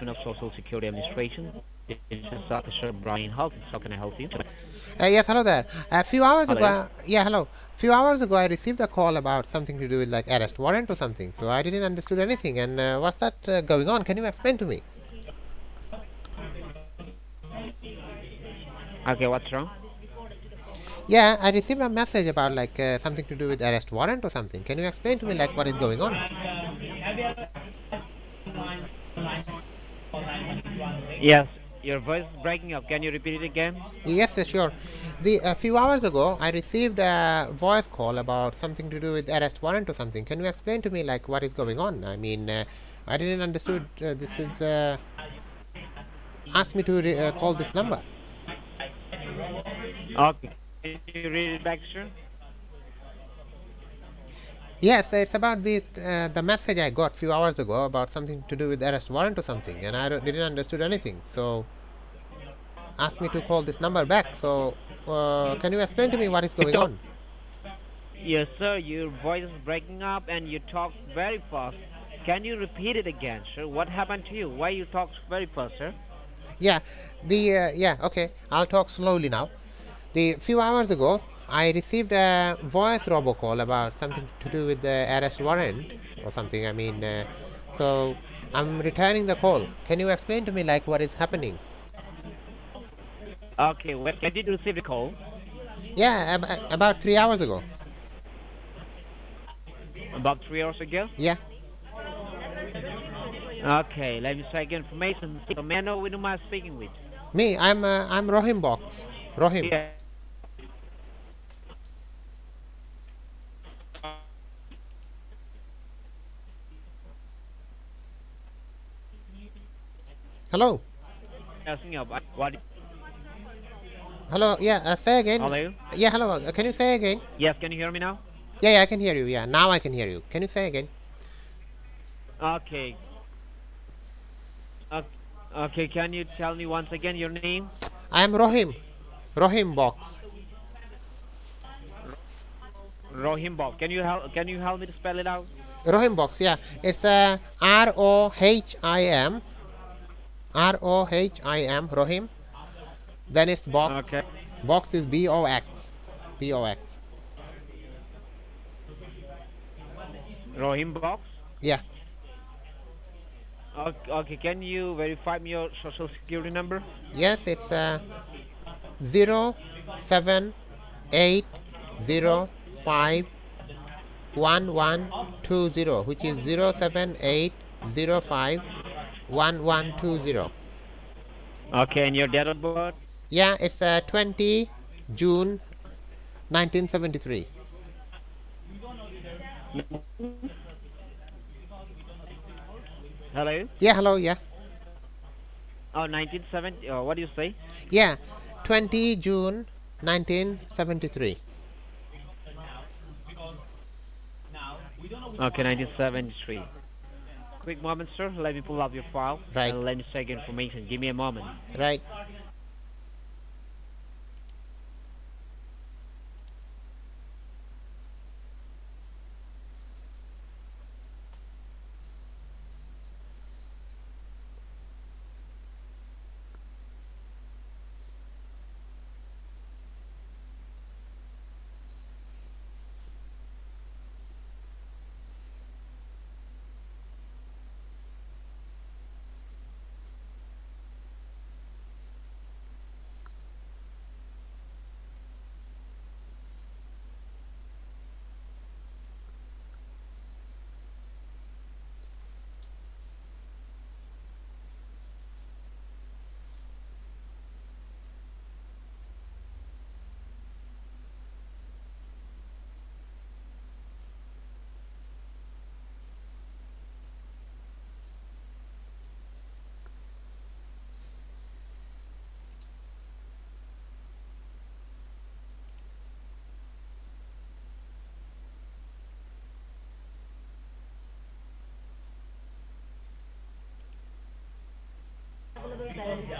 of Social Security Administration. This is Officer Brian Hawkins. How can I help you? Uh, yes, hello there. A few hours Hello. ago, yeah, hello. A few hours ago, I received a call about something to do with like arrest warrant or something. So I didn't understood anything. And uh, what's that uh, going on? Can you explain to me? Okay, what's wrong? Yeah, I received a message about like uh, something to do with arrest warrant or something. Can you explain to me like what is going on? Yes, your voice is breaking up. Can you repeat it again? Yes, yes, sure. The a few hours ago, I received a voice call about something to do with arrest warrant or something. Can you explain to me like what is going on? I mean, uh, I didn't understood. Uh, this is uh, asked me to re- uh, call this number. Okay. Can you read it back, sir? Yes, it's about the uh, the message I got few hours ago about something to do with arrest warrant or something, and I didn't understood anything. So asked me to call this number back. So uh, can you explain to me what is going on? Yes, sir. Your voice is breaking up and you talk very fast. Can you repeat it again, sir? What happened to you? Why you talk very fast, sir? Yeah, the uh, yeah okay. I'll talk slowly now. The few hours ago, I received a voice robocall about something to do with the arrest warrant or something. I mean, uh, so I'm returning the call. Can you explain to me like what is happening? Okay, when when did you receive the call? Yeah, ab- about three hours ago. About three hours ago? Yeah. Okay, let me check information. So may I know who am I speaking with? Me, I'm uh, I'm Rohim Box. Rohim. Yeah. Hello. Asking. What? Hello. Yeah. Uh, say again. Hello? Yeah. Hello. Uh, can you say again? Yes, can you hear me now? Yeah. Yeah. I can hear you. Yeah. Now I can hear you. Can you say again? Okay. Ok- Okay, can you tell me once again your name? I am Rohim. Rohim Box. Rohim Bob. Can you help? Can you help me to spell it out? Rohim Box. Yeah. It's uh, R O H I M. R O H I M. Rohim. Then it's Box. Okay. Box is B O X. B O X. Rohim Box. Yeah. Okay, can you verify me your social security number? Yes, it's uh, zero seven eight zero five one one two zero, which is zero seven eight zero five one one two zero. Okay, and your date of birth? Yeah, it's uh, twenty June nineteen seventy three. Hello? Yeah, hello. Yeah, Oh, 1970. Oh, what do you say? yeah, twenty June nineteen seventy three. Okay, 1973. Quick moment, sir. Let me pull up your file. Right. And let me check information. Give me a moment. Right.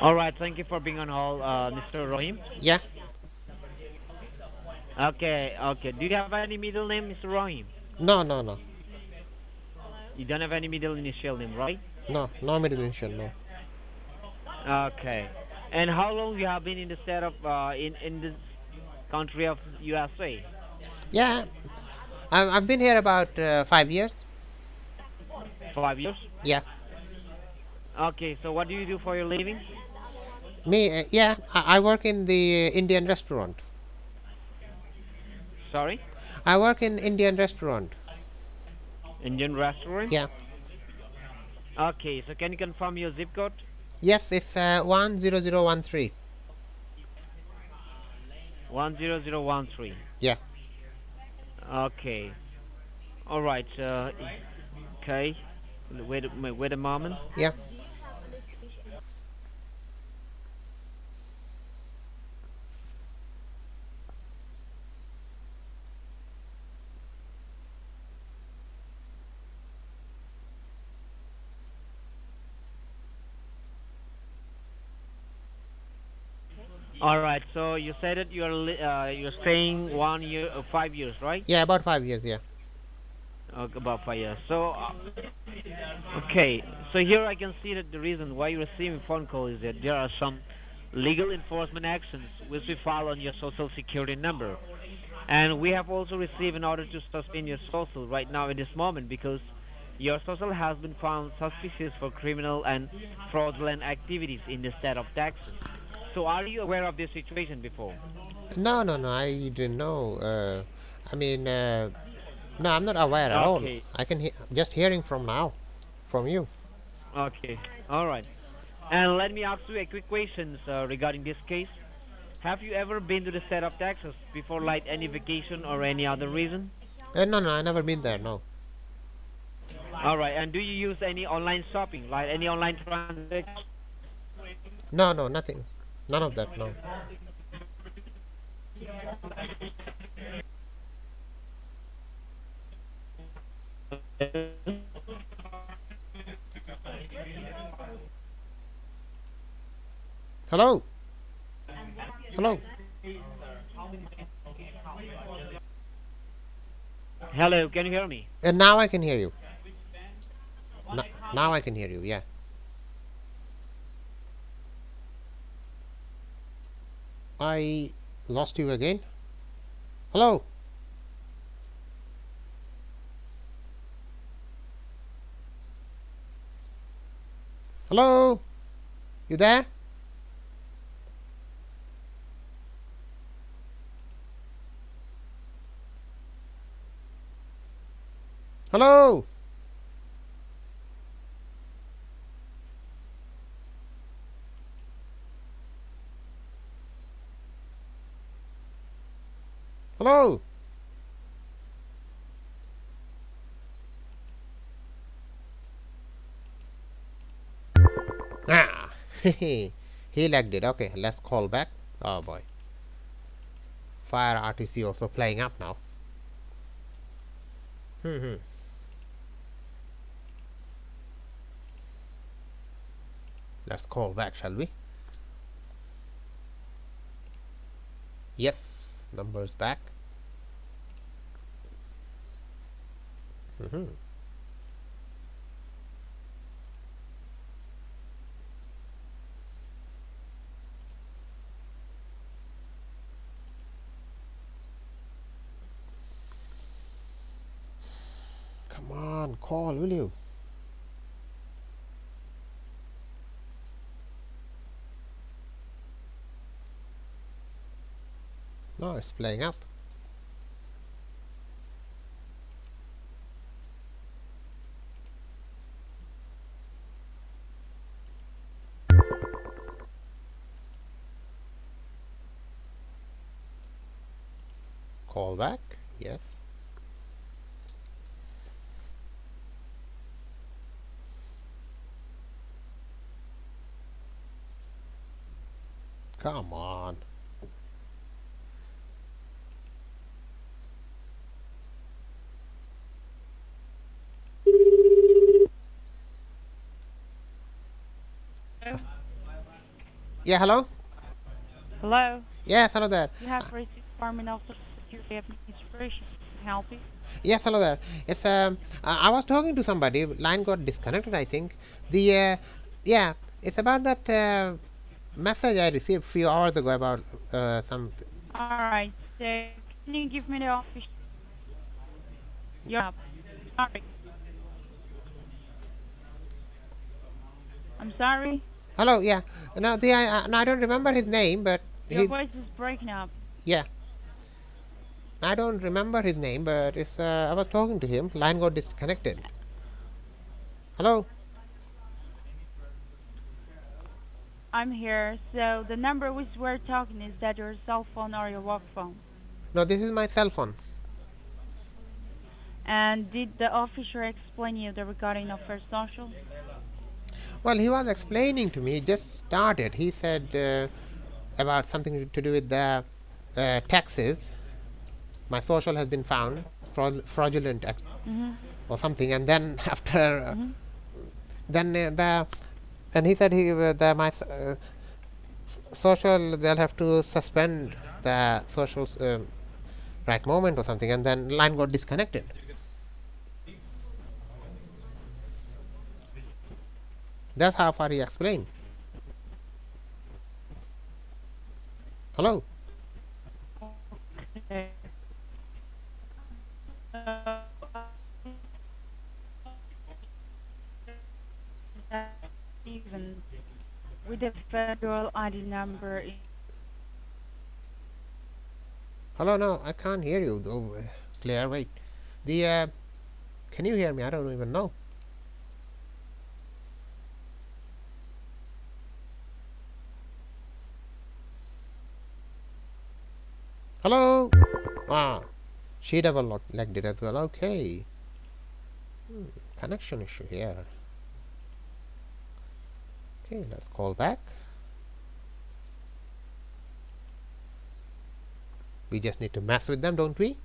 All right, thank you for being on hold, uh, Mr. Rohim. Yeah. Okay, okay. Do you have any middle name, Mr. Rohim? No, no, no, You don't have any middle initial name, right? no, no middle initial. No. Okay. And how long you have been in the state of uh, in in this country of USA? Yeah, I've, I've been here about uh, five years. Five years. Yeah, Okay. So what do you do for your living? Me. Uh, yeah, I, I work in the Indian restaurant. Sorry. I work in Indian restaurant. Indian restaurant. Yeah. Okay. So can you confirm your zip code? Yes, it's uh, one zero zero one three. One zero zero one three. Yeah. Okay. All right. Uh, okay. Wait, wait a moment. Yeah. All right. So you said that you're uh, you're staying one year, uh, five years, right? Yeah, about five years. Yeah. Uh, about five years. So, uh, okay. So here I can see that the reason why you're receiving phone call is that there are some legal enforcement actions which we file on your social security number, and we have also received an order to suspend your social right now at this moment because your social has been found suspicious for criminal and fraudulent activities in the state of Texas. So, are you aware of this situation before? No, no, no. I didn't know. Uh, I mean, uh, no, I'm not aware at all. I can he- just hearing from now, from you. Okay. All right. And let me ask you a quick questions uh, regarding this case. Have you ever been to the state of Texas before, like any vacation or any other reason? Uh, no, no, I never been there. No. All right. And do you use any online shopping, like any online transaction? No, no, nothing. None of that. No. Hello. Hello. Hello. Can you hear me? And now I can hear you. N- now I can hear you. Yeah. I lost you again. Hello. Hello. You there? Hello. Hello. Ah, he lagged it. Okay, let's call back. Oh boy. Fire RTC also playing up now. Hmm. hmm. Let's call back, shall we? Yes, numbers back. Mhm. Come on, call, will you? No, it's playing up. Call back, yes. Come on. Yeah, hello? Hello, Yes, hello there. you have reached the Department of Security Administration. Can I help you? Yes, hello there. It's um, I I was talking to somebody. Line got disconnected, I think. The uh, yeah, It's about that uh, message I received a few hours ago about uh, some. Alright, so can you give me the office? Your Sorry. I'm sorry. Hello, yeah. No, the I, uh, I don't remember his name, but Your he, voice is breaking up. yeah. I don't remember his name, but it's. Uh, I was talking to him. Line got disconnected. Hello. I'm here. So the number which we're talking is that your cell phone or your work phone. No, this is my cell phone. And did the officer explain you the regarding of first social? Well, he was explaining to me. He just started. He said uh, about something to do with the uh, taxes. My social has been found fraudulent ex- Mm-hmm. or something, and then after uh, Mhm. then uh, the and he said he uh, the my uh, social they'll have to suspend the social right moment or something, and then line got disconnected. That's how far he explained. Hello. Even with the federal ID number. Hello, no, I can't hear you though. Clear, wait. The uh, can you hear me? I don't even know. Hello. Ah, she double legged it as well. Okay. Hmm, connection issue here. Okay, let's call back. We just need to mess with them, don't we?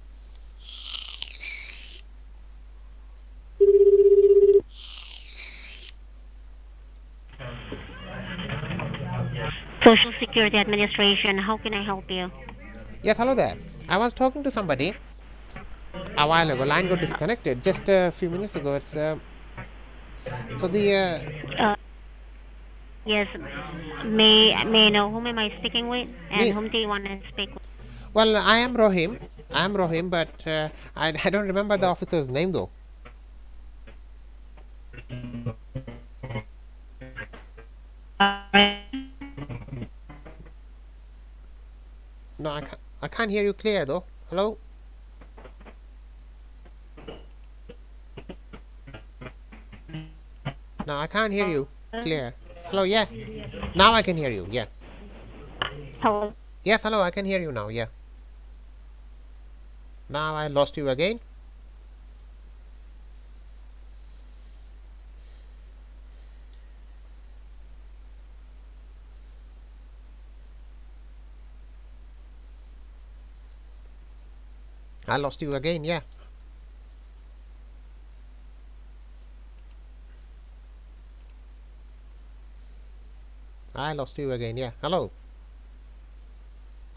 Social Security Administration, how can I help you? Yes, hello there. I was talking to somebody a while ago. Line got disconnected just a few minutes ago. It's uh, so the uh, Uh, yes, may may I know whom am I speaking with and Me. whom do you want to speak with? well, I am Rohim. I am Rohim, but uh, I, I don't remember the officer's name though. No, I can't. I can't hear you clear though. Hello. No, I can't hear you clear. Hello, yeah. Now I can hear you. Yeah. Hello. Yes, hello, I can hear you now, yeah. Now I lost you again. I lost you again, yeah. I lost you again, yeah. Hello.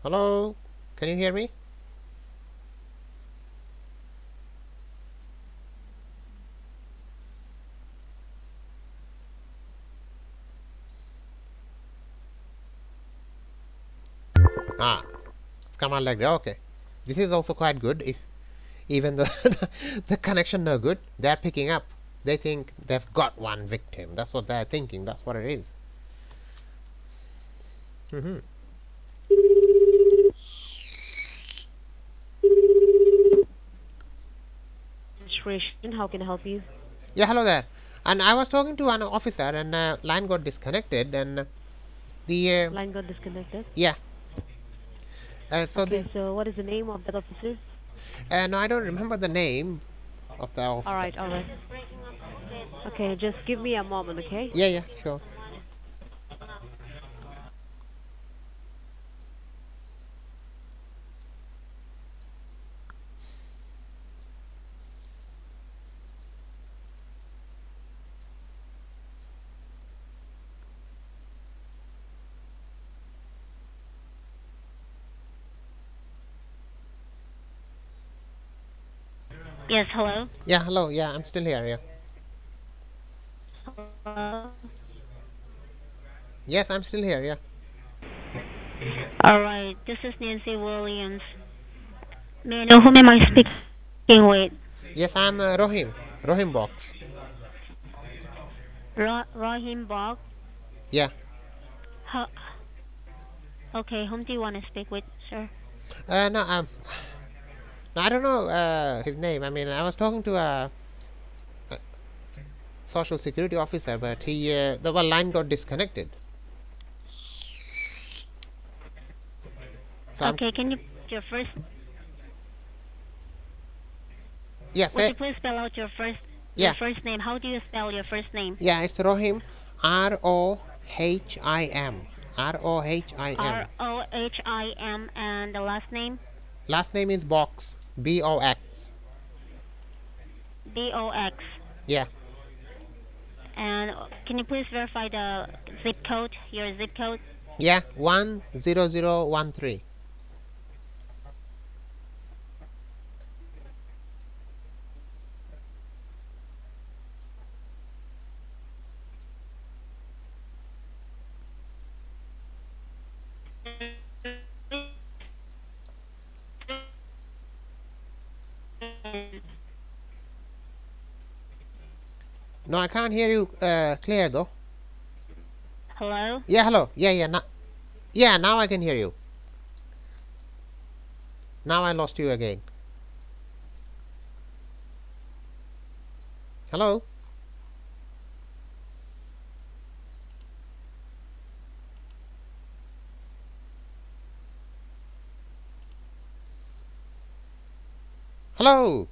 Hello? Can you hear me? Ah, it's come out like that. Okay, this is also quite good. If even the the connection no good, they're picking up. They think they've got one victim. That's what they're thinking. That's what it is. Mm-hmm. Administration, how can I help you? Yeah, hello there. And I was talking to an officer, and uh, line got disconnected, and the uh, Line got disconnected. yeah. Uh, so okay, so what is the name of that officer? And I don't remember the name of the officer. All right, all right. Okay, just give me a moment, okay? Yeah, yeah, sure. Yes, hello. Yeah, hello. Yeah, I'm still here. Yeah. Uh, Yes, I'm still here. Yeah. All right. This is Nancy Williams. May I know whom am I speaking with? Yes, I'm uh, Rohim. Rohim Box. Ra- Rahim Bog? Yeah. Huh. Okay, whom do you want to speak with, sir? Uh, no, um, no, I don't know uh, his name. I mean, I was talking to a, a social security officer, but he uh, the line got disconnected. So I'm- Okay, can you your first yeah, would you please spell out your first Yeah. your first name? How do you spell your first name? yeah, it's Rohim, R O H I M, R O H I R M. O H I M and the last name? Last name is Box, B O X. B O X. Yeah. And can you please verify the zip code, your zip code? Yeah, 10013. No, I can't hear you uh, clear though. Hello? Yeah, hello. Yeah, yeah. Now, yeah, now I can hear you. Now I lost you again. Hello. Hello.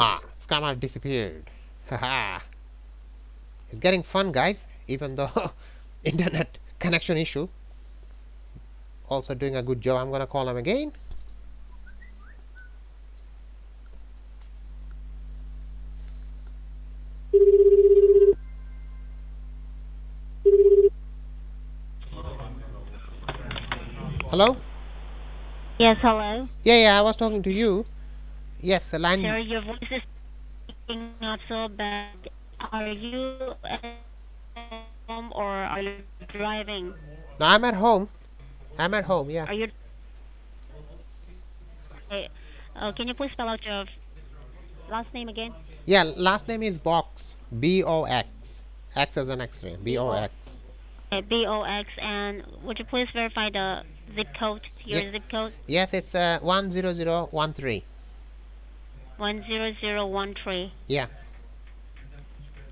Ah, scammer disappeared. Haha. it's getting fun, guys. Even though internet connection issue. Also doing a good job. I'm gonna call him again. Hello? Yes, hello. Yeah, yeah, I was talking to you. Yes, the line. Sir, your voice is picking up so bad. Are you at home or are you driving? No, I'm at home. I'm at home, yeah. Are you? Okay. Uh, can you please spell out your last name again? Yeah, last name is Box. B O X. X as an X ray. B O X. Uh, B O X. And would you please verify the zip code? Your Yeah. zip code Yes, it's uh, 10013. One zero zero one three. Yeah.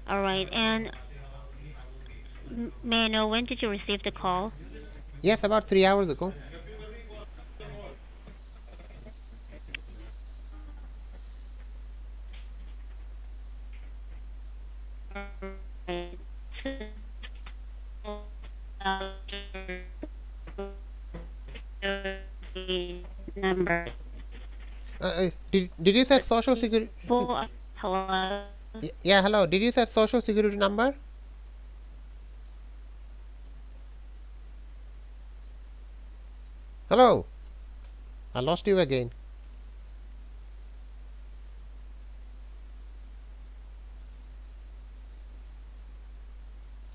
All right. And may I know when did you receive the call? Yes, about three hours ago. Did, did you say social security? Hello. Yeah, hello. Did you say social security number? Hello. I lost you again.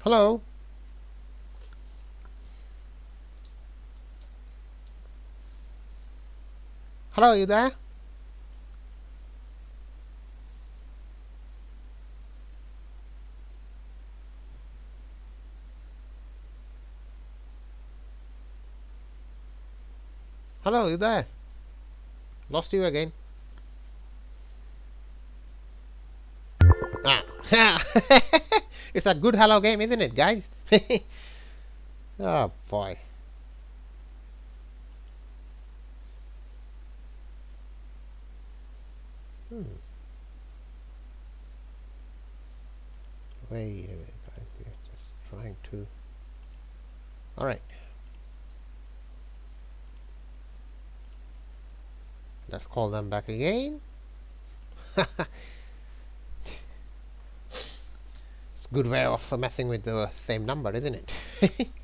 Hello. Hello, you there? Hello, you there? Lost you again. Ah, it's a good hello game, isn't it, guys? oh boy. Hmm. Wait a minute. They're just trying to. All right. Let's call them back again. it's a good way of messing with the same number, isn't it?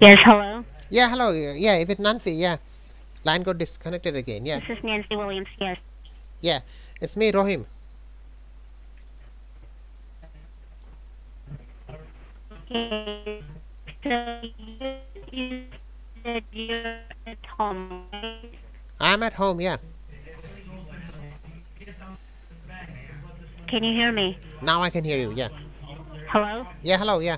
Yes. Hello. yeah, hello. Yeah, is it Nancy? Yeah. Line got disconnected again. Yeah. This is Nancy Williams. Yes. Yeah. It's me, Rohim. Okay. At home. I'm at home. Yeah. Can you hear me? Now I can hear you. Yeah. Hello? Yeah. Hello. Yeah.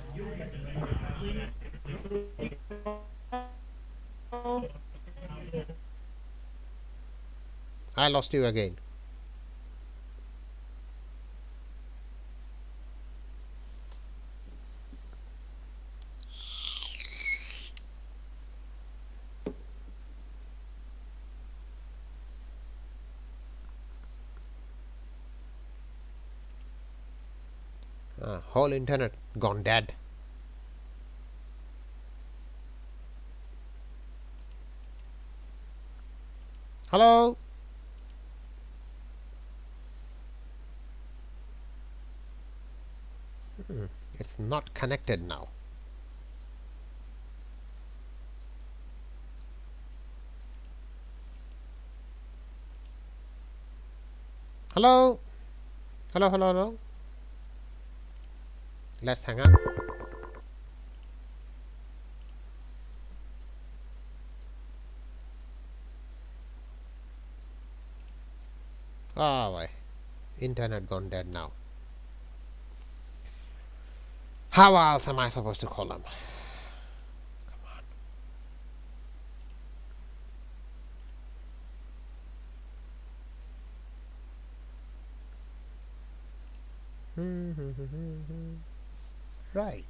I lost you again. Ah, internet gone dead. Hello? Hmm, it's not connected now. Hello? Hello, hello, hello? Let's hang up. Oh, boy. Internet gone dead now. How else am I supposed to call them? On. Hmm, hmm, hmm, right.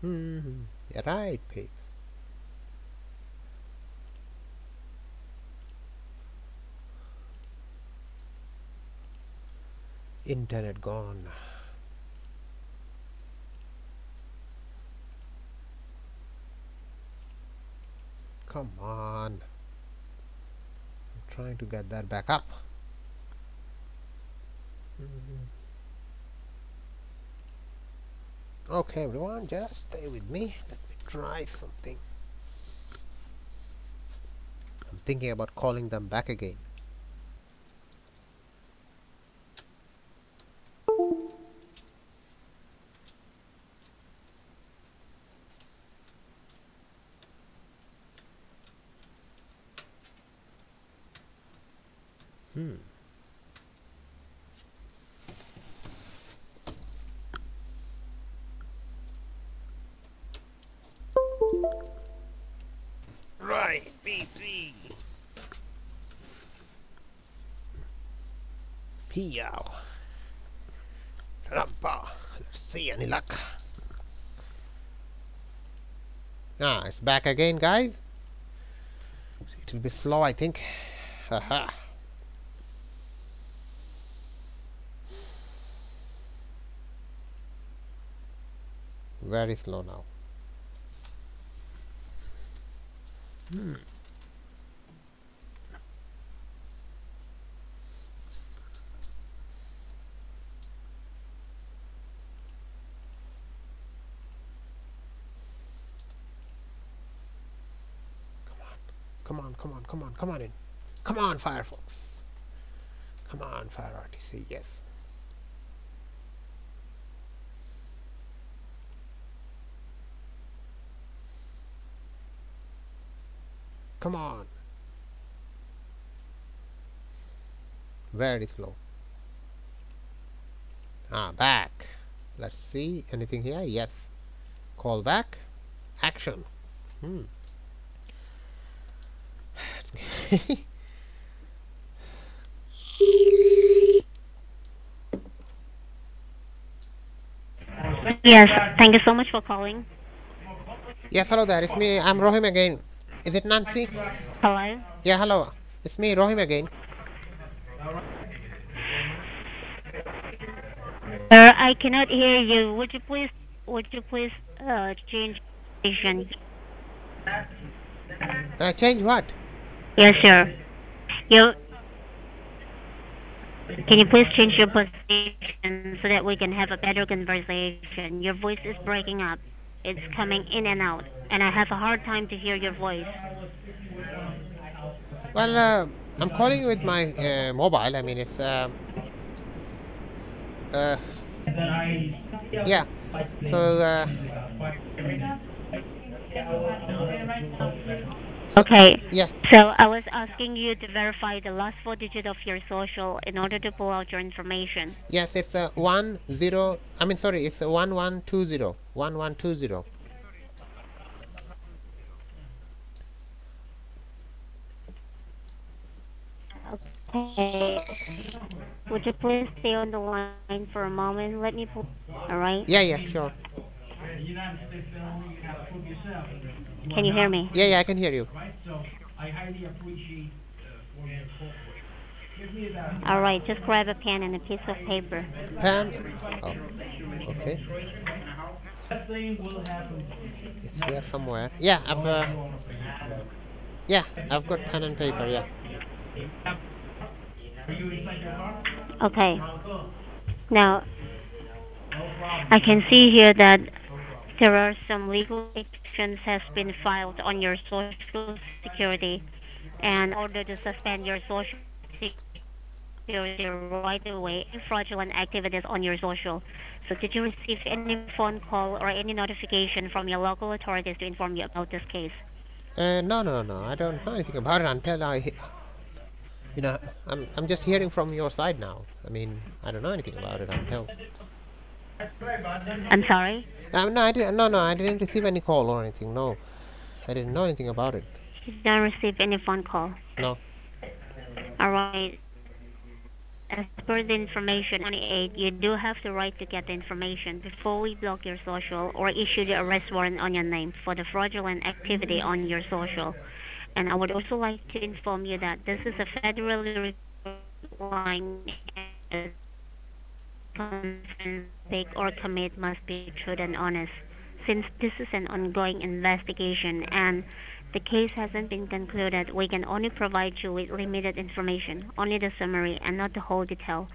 Hmm. Right, pigs. Internet gone. Come on. I'm trying to get that back up. Mhm. Okay, everyone, just stay with me. Let me try something. I'm thinking about calling them back again. Piao. Rampa. Let's see any luck. Ah, it's back again, guys. It'll be slow, I think. Haha. Very slow now. Hmm. Come on, come on, come on, in. Come on, Firefox. Come on, FireRTC, yes. Come on. Very slow. Ah, back. Let's see. Anything here? Yes. Call back. Action. Hmm. Yes. Thank you so much for calling. yes, hello there. It's me. I'm Rohim again. Is it Nancy? Hello? Yeah, hello. It's me, Rohim again. Sir, I cannot hear you. Would you please, would you please uh, change station? Uh, change what? Yes, sir. You. Can you please change your position so that we can have a better conversation? Your voice is breaking up. It's coming in and out, and I have a hard time to hear your voice. Well, uh, I'm calling with my uh, mobile. I mean, it's uh, uh, yeah. So uh, Okay. yeah, So I was asking you to verify the last four digits of your social in order to pull out your information. yes, it's uh, one zero. I mean, sorry, it's uh, one one two zero. One one two zero. Okay. Would you please stay on the line for a moment? Let me pull. All right. Yeah, yeah, sure. Can you hear me? Yeah, yeah, I can hear you. All right. Just grab a pen and a piece of paper. Pen. Oh, okay. It's here somewhere. Yeah, I've. Uh, yeah, I've got pen and paper. Yeah. Okay. Now, I can see here that there are some legal actions has been filed on your social security and order to suspend your social security right away fraudulent activities on your social. So did you receive any phone call or any notification from your local authorities to inform you about this case? Uh, no, no, no. I don't know anything about it until I. You know, I'm I'm just hearing from your side now. I mean, I don't know anything about it until. I'm sorry? No, no, I didn't. No, no, I didn't receive any call or anything. No, I didn't know anything about it. You didn't receive any phone call? No. All right. As per the information 28, you do have the right to get the information before we block your social or issue the arrest warrant on your name for the fraudulent activity on your social. And I would also like to inform you that this is a federally required confidence take or commit must be true and honest. Since this is an ongoing investigation and the case hasn't been concluded. We can only provide you with limited information, only the summary and not the whole detail.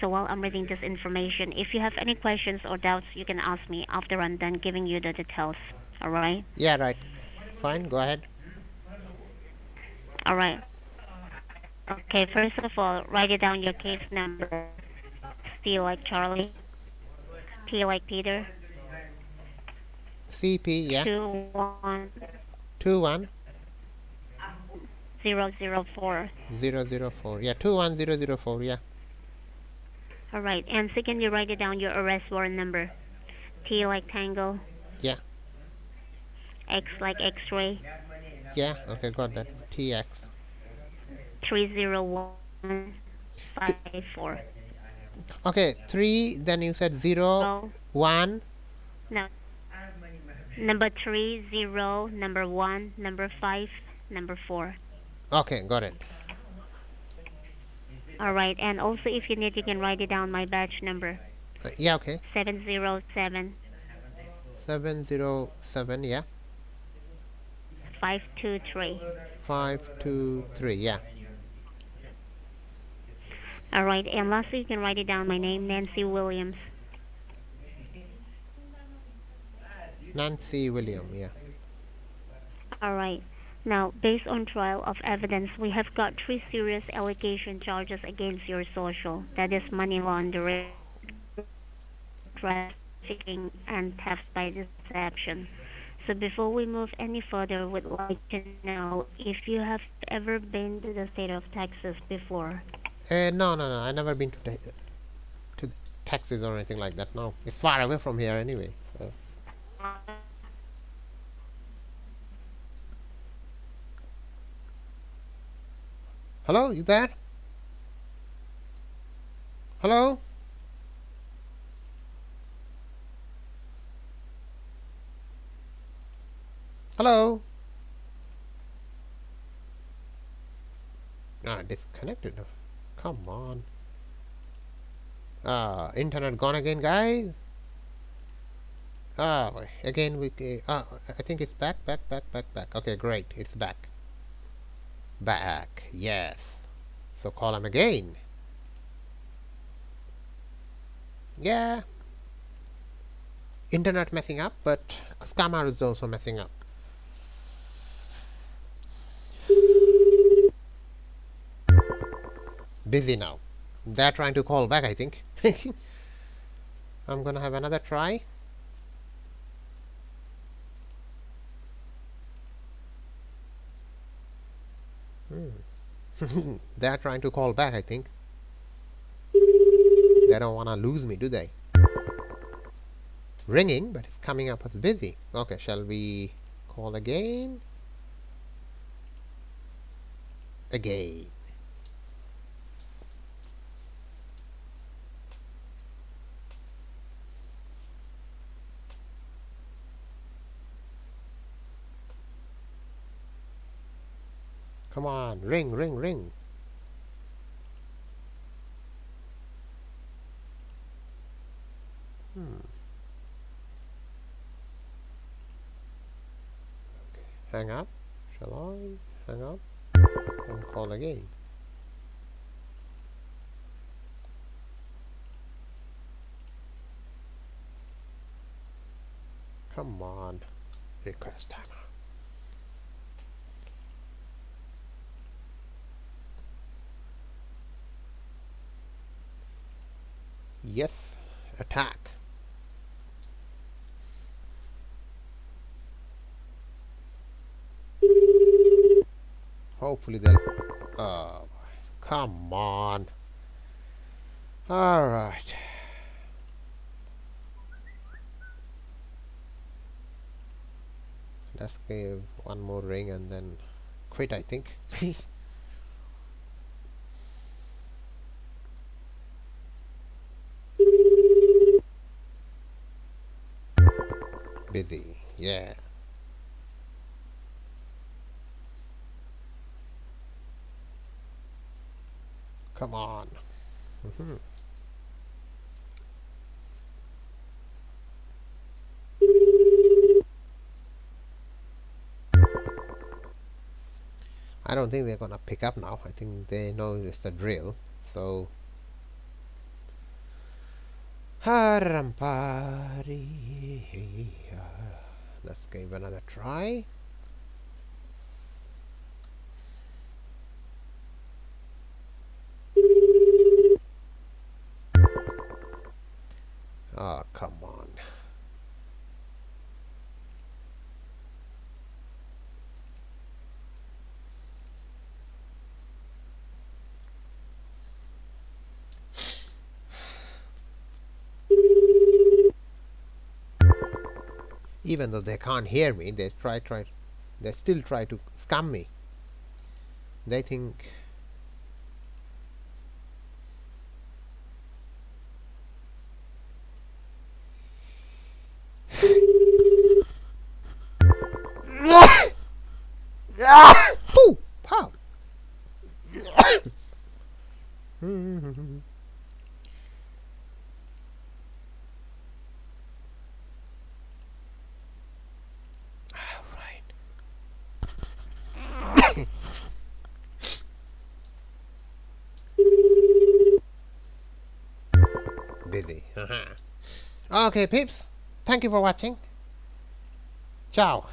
So while I'm reading this information, if you have any questions or doubts, you can ask me after I'm done giving you the details. All right? Yeah, right. Fine. Go ahead. All right. Okay, first of all, write it down your case number. C like Charlie. P like Peter. CP. Yeah. Two one Two one zero zero four. zero zero four. Yeah. Two one zero zero four. Yeah. All right. And second, you write it down your arrest warrant number. T like Tango. Yeah. X like X-ray. Yeah. Okay. Got that. TX. Three zero one five four. Okay. Three. Then you said zero Oh, one. no. Number three zero. Number one. Number five. Number four. Okay. Got it. All right. And also, if you need, you can write it down. My batch number Uh, yeah. Okay. seven zero seven Seven zero seven. Yeah. five two three. Five two three. Yeah. All right. And lastly, you can write it down. My name Nancy Williams. Nancy Williams, Yeah. All right. Now, based on trial of evidence, we have got three serious allegation charges against your social. That is money laundering, trafficking, and theft by deception. So before we move any further, we'd like to know if you have ever been to the state of Texas before. Uh, no, no, no. I never been to to Texas or anything like that. No, it's far away from here anyway. So. Hello, you there? Hello? Hello? Ah, disconnected. Come on. uh, internet gone again guys? Oh again we uh, I think it's back back back back back. Okay great it's back. Back yes. So call him again. Yeah. Internet messing up but scammer is also messing up busy now. They're trying to call back I think. I'm gonna have another try. Hmm. they're trying to call back I think. They don't wanna lose me do they? Ringing but it's coming up as busy. Okay shall we call again? Again Come on, ring, ring, ring. Hmm. Hang up. Shall I hang up and call again? Come on, request timer. Yes, attack. Hopefully they'll... Oh, come on. Alright. Let's give one more ring and then quit, I think. -hmm. I don't think they're gonna pick up now. I think they know it's a drill. So Harampari. Let's give another try. Oh, come on. Even though they can't hear me they try try they still try to scam me. They think Ooh, pow. busy. Uh -huh. Okay, peeps. Thank you for watching. Ciao.